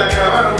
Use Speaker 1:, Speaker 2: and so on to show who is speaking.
Speaker 1: la grabaron